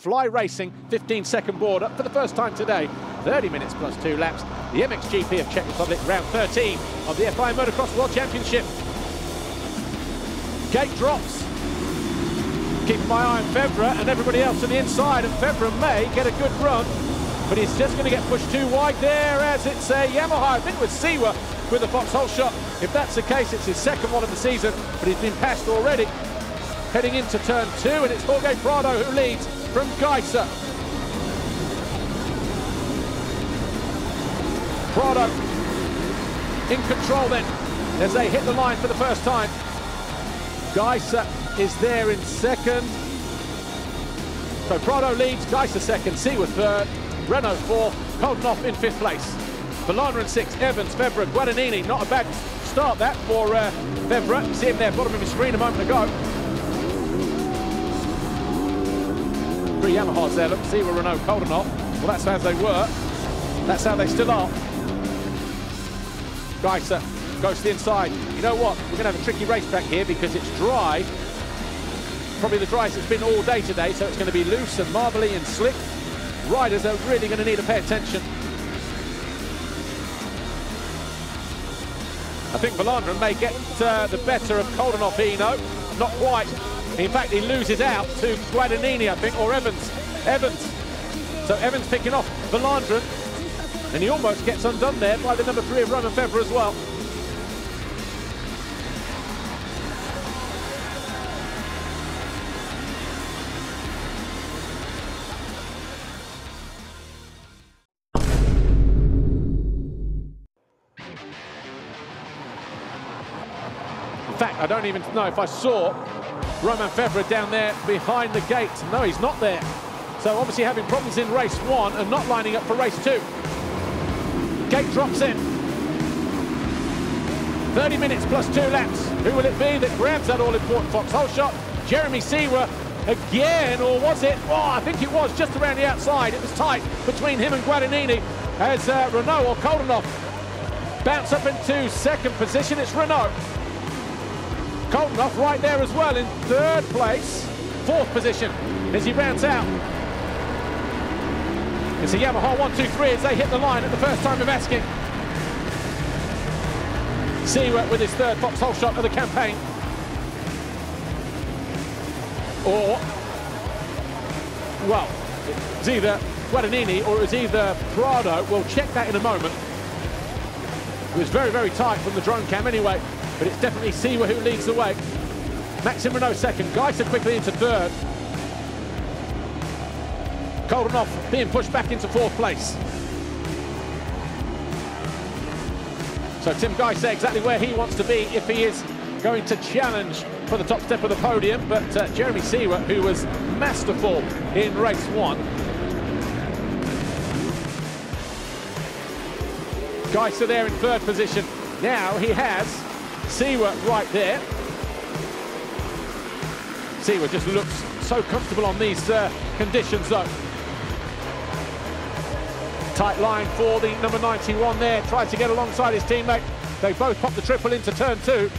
Fly Racing 15 second board up for the first time today. 30 minutes plus two laps. The MXGP of Czech Republic, round 13 of the FI Motocross World Championship. Gate drops. Keeping my eye on Febvre and everybody else to the inside, and Febvre may get a good run, but he's just going to get pushed too wide there as it's a Yamaha. I think it was Seewer with a Fox Holeshot. If that's the case, it's his second one of the season, but he's been passed already. Heading into turn two, and it's Jorge Prado who leads from Gajser. Prado in control then as they hit the line for the first time. Gajser is there in second. So Prado leads, Gajser second, Seewer third, Renaux fourth, Coldenhoff in fifth place. B'Elanna in sixth, Evans, Febvre, Guadagnini. Not a bad start that for uh. You see him there, bottom of his screen a moment ago. Three Yamahas there, look, Seewer, Renaux, Coldenhoff. Well, that's how they were. That's how they still are. Gajser goes to the inside. You know what? We're going to have a tricky racetrack here because it's dry. Probably the driest it's been all day today, so it's going to be loose and marbly and slick. Riders are really going to need to pay attention. I think B'Elanna may get uh, the better of Coldenhoff Eno. Not quite. In fact, he loses out to Guadagnini, I think, or Evans. Evans. So Evans picking off B'Elanna. And he almost gets undone there by the number three of Romain Febvre as well. In fact, I don't even know if I saw Romain Febvre down there behind the gate. No, he's not there. So obviously having problems in race one and not lining up for race two. Gate drops in. 30 minutes plus two laps. Who will it be that grabs that all-important Fox Holeshot? Jeremy Seewer again, or was it? Oh, I think it was just around the outside. It was tight between him and Guadagnini as uh, Renaux or Coldenhoff bounce up into second position. It's Renaux. Coldenhoff right there as well in third place. Fourth position as he rounds out. It's a Yamaha 1-2-3 as they hit the line at the first time of asking. Seewer with his third Fox Holeshot of the campaign. Or, well, it's either Guadagnini or it was either Prado. We'll check that in a moment. It was very, very tight from the drone cam anyway, but it's definitely Seewer who leads the way. Maxime Renaux second, Gajser quickly into third. Coldenhoff being pushed back into fourth place. So Tim Gajser exactly where he wants to be if he is going to challenge for the top step of the podium. But uh, Jeremy Seewer, who was masterful in race one. Gajser there in third position. Now he has Seewer right there. Seewer just looks so comfortable on these uh, conditions though. Tight line for the number 91 there. Tries to get alongside his teammate. They both pop the triple into turn two.